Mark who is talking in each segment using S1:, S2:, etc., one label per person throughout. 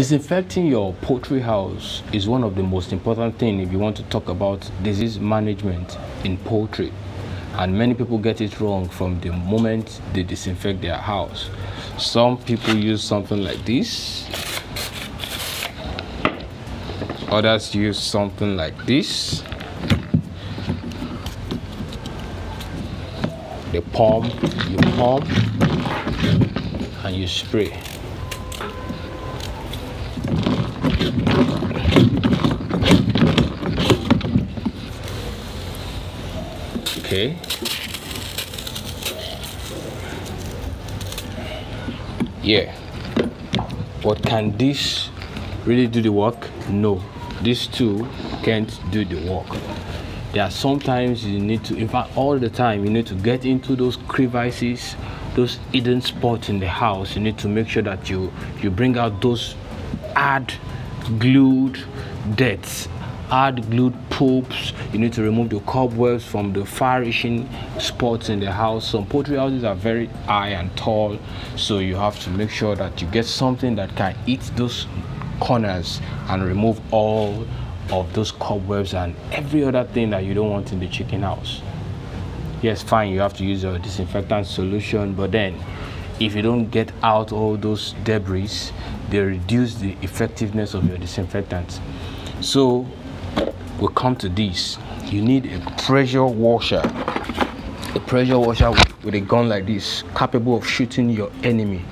S1: Disinfecting your poultry house is one of the most important things if you want to talk about disease management in poultry. And many people get it wrong from the moment they disinfect their house. Some people use something like this. Others use something like this. The pump, you pump and you spray. Okay. Yeah. But can this really do the work? No. These two can't do the work. There are sometimes you need to in fact all the time you need to get into those crevices those hidden spots in the house. You need to make sure that you you bring out those hard glued debts hard glued poops you need to remove the cobwebs from the reaching spots in the house. Some poultry houses are very high and tall so you have to make sure that you get something that can eat those corners and remove all of those cobwebs and every other thing that you don't want in the chicken house. Yes fine you have to use a disinfectant solution but then if you don't get out all those debris they reduce the effectiveness of your disinfectant. So we come to this. You need a pressure washer. A pressure washer with, with a gun like this capable of shooting your enemy.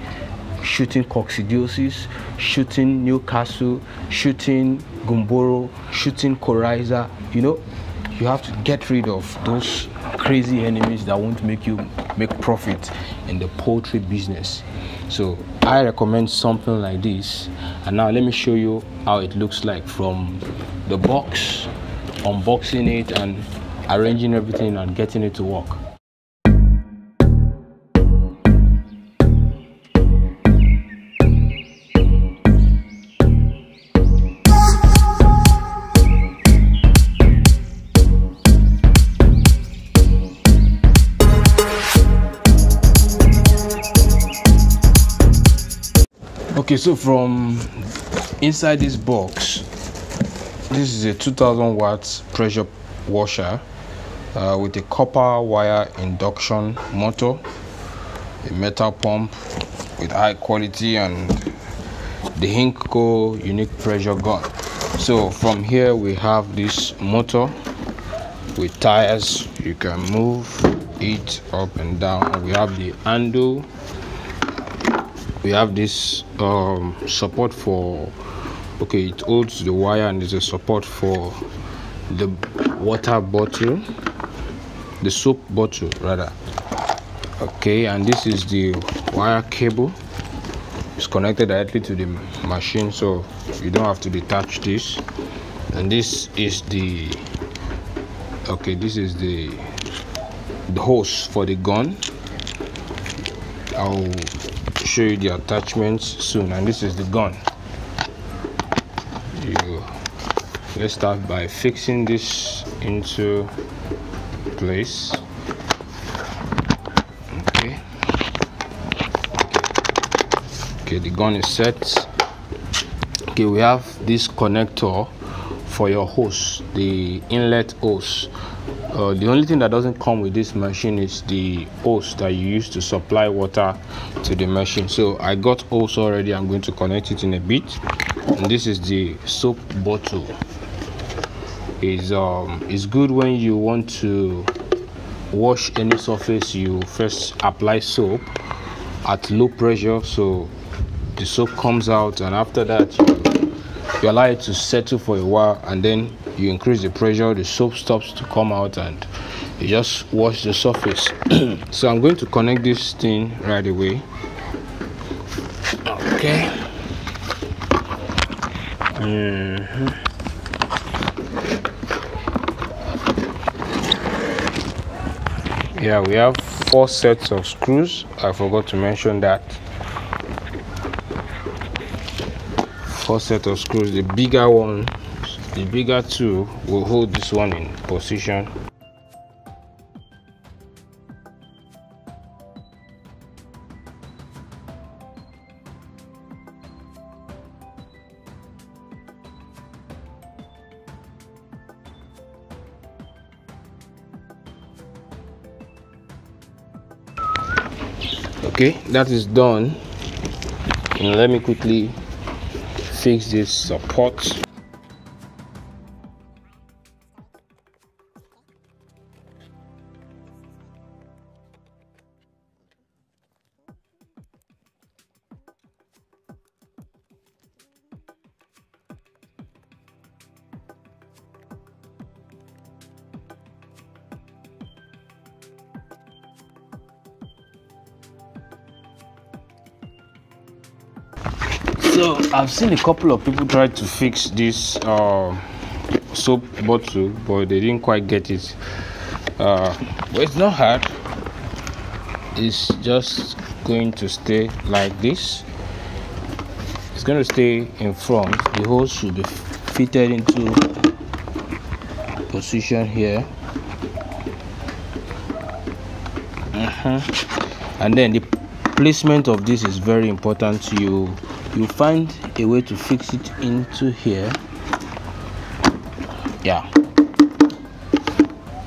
S1: Shooting coccidiosis shooting newcastle shooting gumboro shooting Coryza. you know you have to get rid of those crazy enemies that won't make you make profit in the poultry business. So i recommend something like this. And now let me show you how it looks like from the box unboxing it and arranging everything and getting it to work so from inside this box this is a 2000 watts pressure washer uh, with a copper wire induction motor a metal pump with high quality and the INGCO unique pressure gun. So from here we have this motor with tires. You can move it up and down. We have the handle we have this um, support for okay it holds the wire and there's a support for the water bottle the soap bottle rather. Okay and this is the wire cable. It's connected directly to the machine so you don't have to detach this. And this is the okay this is the the hose for the gun. I'll show you the attachments soon and this is the gun. Let's start by fixing this into place. Okay. Okay the gun is set. Okay we have this connector for your hose the inlet hose uh, the only thing that doesn't come with this machine is the hose that you use to supply water to the machine. So i got hose already. I'm going to connect it in a bit. And this is the soap bottle. Is um it's good when you want to wash any surface you first apply soap at low pressure. So the soap comes out and after that you, you allow it to settle for a while and then you increase the pressure the soap stops to come out and you just wash the surface. So i'm going to connect this thing right away. Okay. Mm -hmm. yeah we have four sets of screws. I forgot to mention that four set of screws the bigger one the bigger two will hold this one in position. Okay that is done. And let me quickly fix this support so i've seen a couple of people try to fix this uh, soap bottle but they didn't quite get it. Uh, but it's not hard. It's just going to stay like this. It's going to stay in front. The hose should be fitted into position here. Uh -huh. and then the placement of this is very important to you you find a way to fix it into here. Yeah.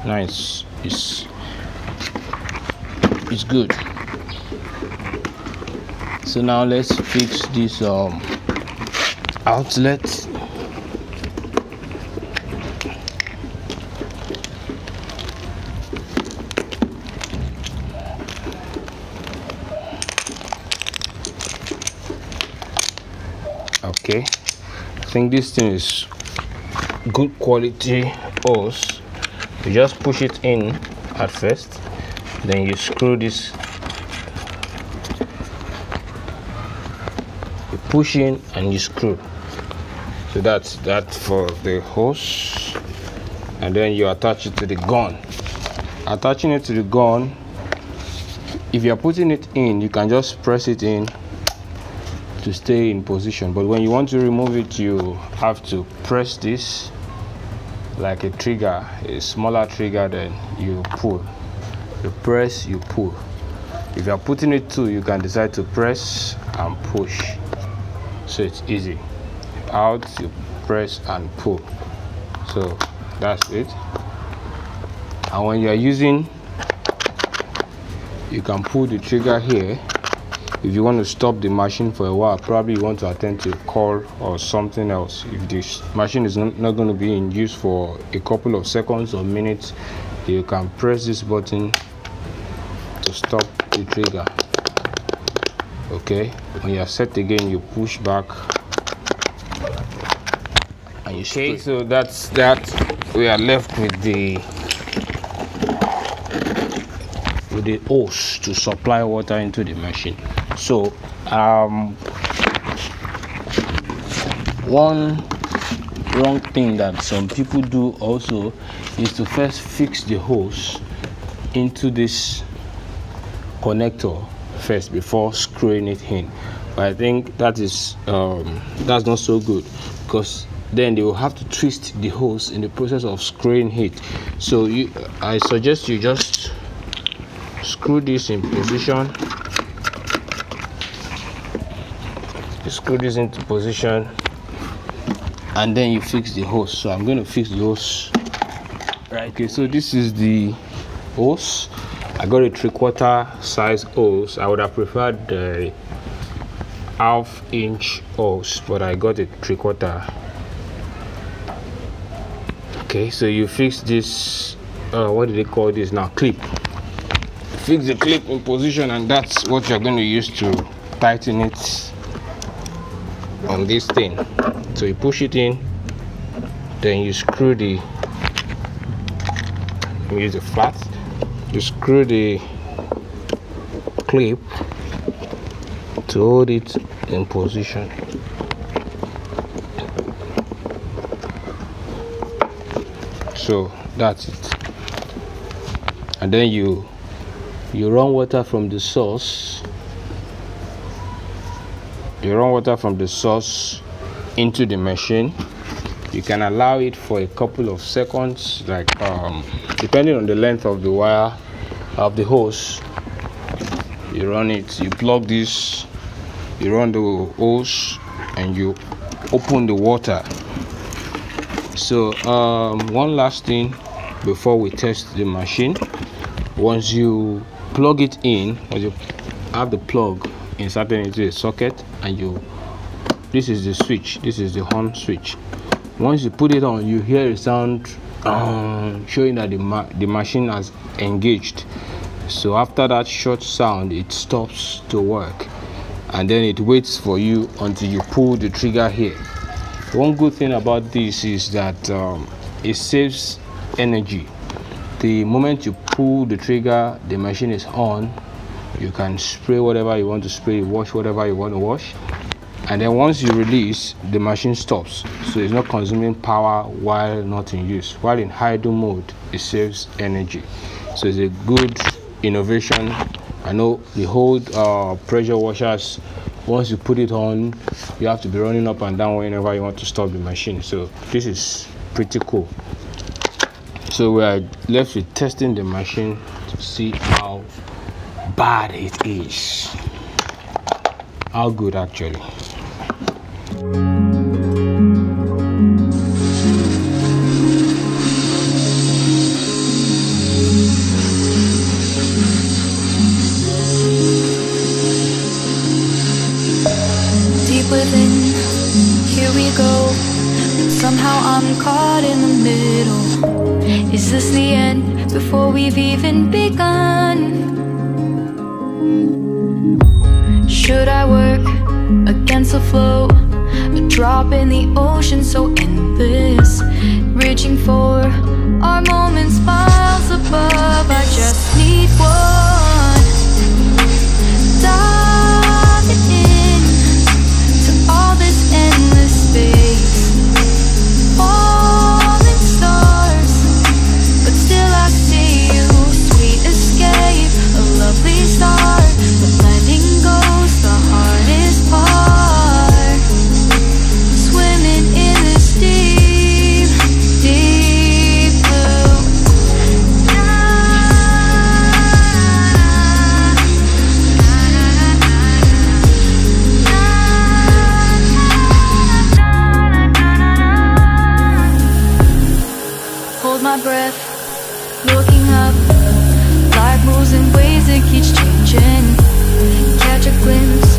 S1: Nice. It's it's good. So now let's fix this um outlet okay i think this thing is good quality hose. You just push it in at first then you screw this. You push in and you screw. So that's that for the hose. And then you attach it to the gun. Attaching it to the gun if you're putting it in you can just press it in to stay in position but when you want to remove it you have to press this like a trigger a smaller trigger then you pull. You press you pull. If you are putting it to you can decide to press and push. So it's easy. Out you press and pull. So that's it. And when you are using you can pull the trigger here if you want to stop the machine for a while probably you want to attend to a call or something else. If this machine is not, not going to be in use for a couple of seconds or minutes you can press this button to stop the trigger. Okay? When you're set again you push back. And you okay so that's that. We are left with the with the hose to supply water into the machine so um, one wrong thing that some people do also is to first fix the hose into this connector first before screwing it in. But i think that is um, that's not so good because then they will have to twist the hose in the process of screwing it. So you i suggest you just screw this in position screw this into position and then you fix the hose. So i'm going to fix the hose. Right okay so this is the hose. I got a three-quarter size hose. I would have preferred the half inch hose but i got a three-quarter. Okay so you fix this uh, what do they call this now? Clip. Fix the clip in position and that's what you're going to use to tighten it on this thing. So you push it in then you screw the use the flat you screw the clip to hold it in position. So that's it. And then you you run water from the source you run water from the source into the machine. You can allow it for a couple of seconds like um, depending on the length of the wire of the hose. You run it you plug this you run the hose and you open the water. So um, one last thing before we test the machine. Once you plug it in once you have the plug inserted into a socket and you this is the switch this is the horn switch. Once you put it on you hear a sound um, showing that the, ma the machine has engaged. So after that short sound it stops to work and then it waits for you until you pull the trigger here. One good thing about this is that um, it saves energy. The moment you pull the trigger the machine is on you can spray whatever you want to spray wash whatever you want to wash. And then once you release the machine stops. So it's not consuming power while not in use. While in idle mode it saves energy. So it's a good innovation. I know the whole uh, pressure washers once you put it on you have to be running up and down whenever you want to stop the machine. So this is pretty cool. So we are left with testing the machine to see how bad it is. How good actually
S2: Should I work against the flow? A drop in the ocean so endless Reaching for our moments miles above I just need one my breath Looking up. Life moves in ways it keeps changing. Catch a glimpse